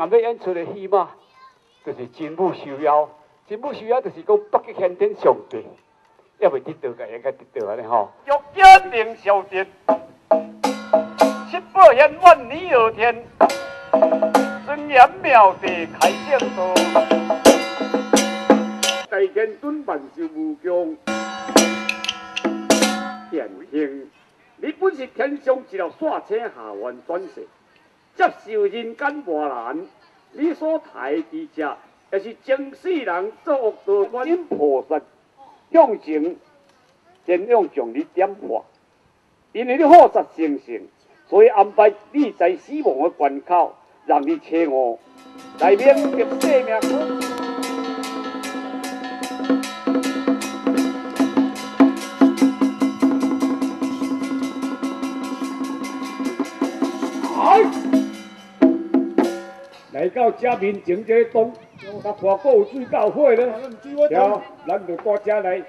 暗要演出的戏码，就是真武受邀。真武受邀就是讲北极显天上帝，也未得到个，应该得到安尼吼。玉家凌霄殿，七宝仙万里而天，尊严妙地开正道，大天尊万寿无疆，天兄，你本是天上一条煞车下凡转世，接受人间磨难，你所抬举者，也是将世人做恶道观音菩萨，向前尽量将你点化。因为你好杀生性，所以安排你在死亡的关口，让你车我来免得生命来到这面前这东，甲看过有水到火咧，了，咱就大家来，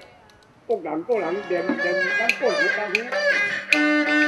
各人各人练练咱过日当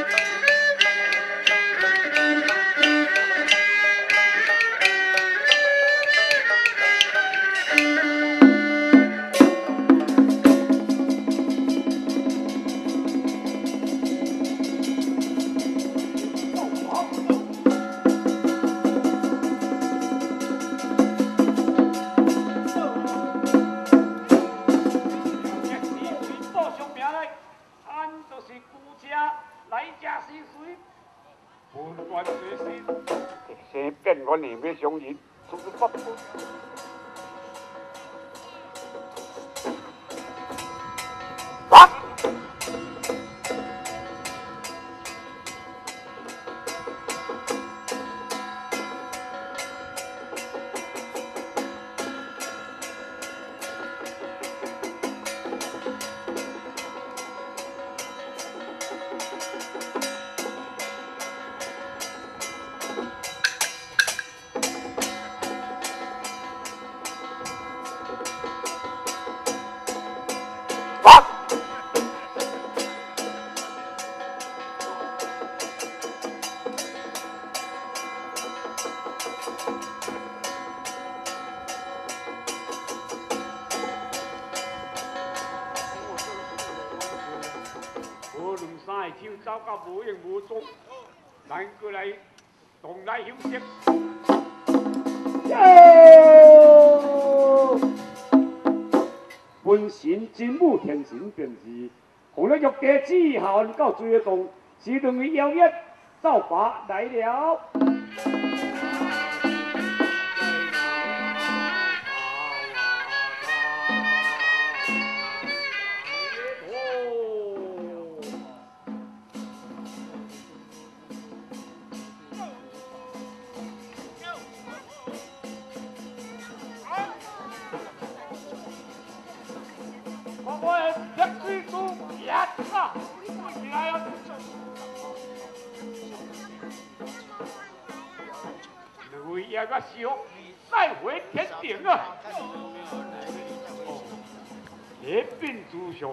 本官随心，生变我宁要相信，是不不。无影无踪，咱过来同来休息。本神真武天神便是，后来玉家之后到水个洞，是两位妖孽造法来了。也个小，再回天庭啊！一并诸上，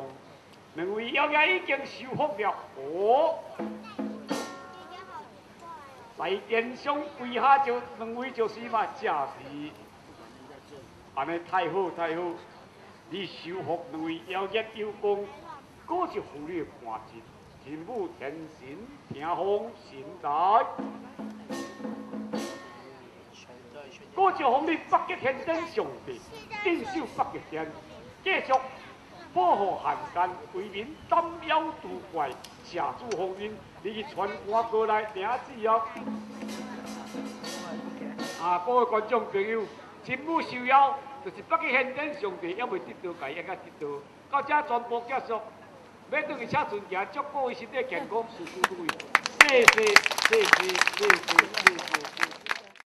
两位妖孽已经收服了。哦，在殿上跪下就两位就是嘛，正是，安尼太好太好。你收服两位妖孽有功，果是互你的看尽，天武天神听风神在，果是奉你北极天顶上帝，镇守北极天，继续保护汉奸，为民斩妖除怪，下主风云，你去传我过来领旨哦。啊，各位观众朋友，真武受邀。就是北极天顶上帝还未得到，家应该得到。到这全部结束，要转去车船行，祝各位身体健康，事事如意。谢谢，谢谢，谢谢，谢谢。